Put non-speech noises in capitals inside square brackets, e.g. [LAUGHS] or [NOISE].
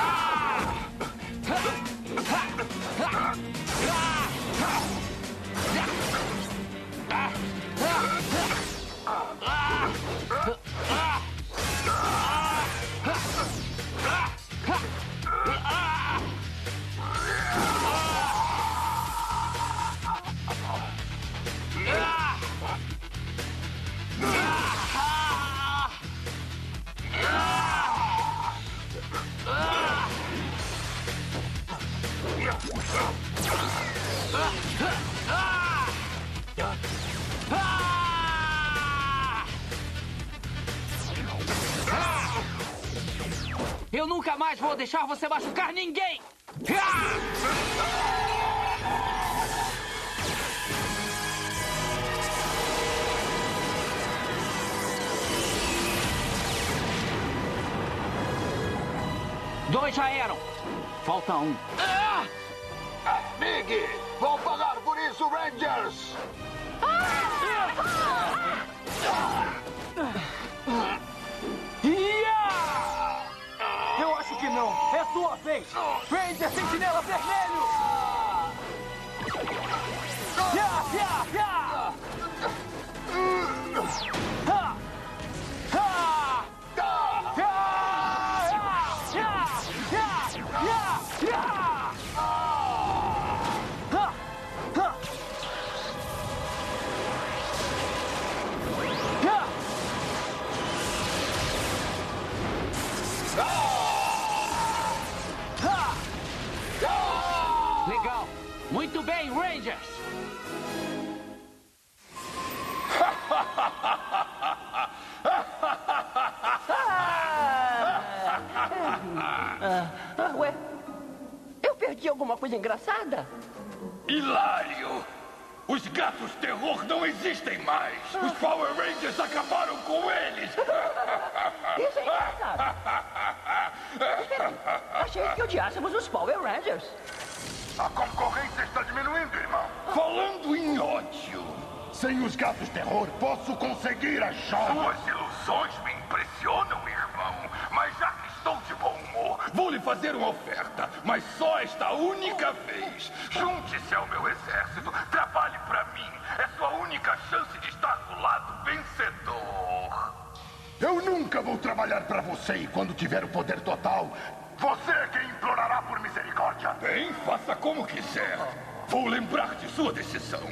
Ah! Eu nunca mais vou deixar você machucar ninguém! Dois já eram. Falta um. Big, vão pagar por isso, Rangers! Que não. É sua vez. Ranger Sentinela Vermelho. Muito bem, Rangers. Ah, [LAUGHS] ué, eu perdi alguma coisa engraçada? Hilário! Os gatos terror não existem mais! Os Power Rangers acabaram com eles! [LAUGHS] Isso é engraçado. Espera aí, achei que odiássemos os Power Rangers. A concorrência está diminuindo, irmão. Falando em ódio. Sem os gatos terror, posso conseguir a joia. Suas ilusões me impressionam, irmão. Mas já que estou de bom humor, vou lhe fazer uma oferta. Mas só esta única vez. Junte-se ao meu exército. Trabalhe pra mim. É sua única chance de estar do lado vencedor. Eu nunca vou trabalhar pra você e quando tiver o poder total, você é quem implorará misericórdia. Bem, faça como quiser. Vou lembrar de sua decisão. [LAUGHS]